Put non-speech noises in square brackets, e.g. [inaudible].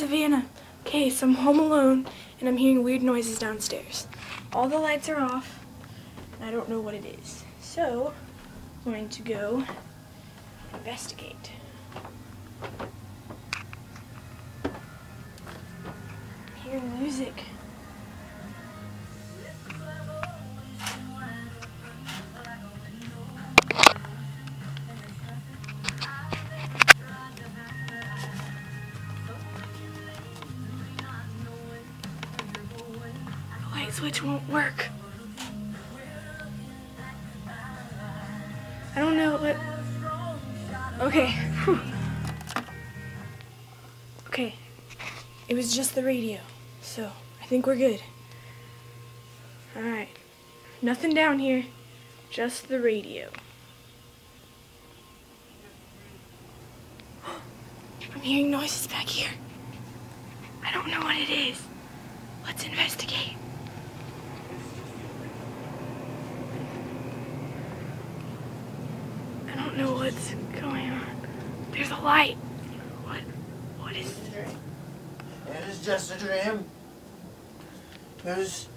Savanna. Okay, so I'm home alone and I'm hearing weird noises downstairs. All the lights are off and I don't know what it is. So, I'm going to go investigate. I'm hearing music. Light switch won't work. I don't know what. Okay. whew. Okay. It was just the radio. So, I think we're good. Alright. Nothing down here. Just the radio. [gasps] I'm hearing noises back here. I don't know what it is. Let's investigate. I don't know what's going on. There's a light. What? What is? It is just a dream. There's.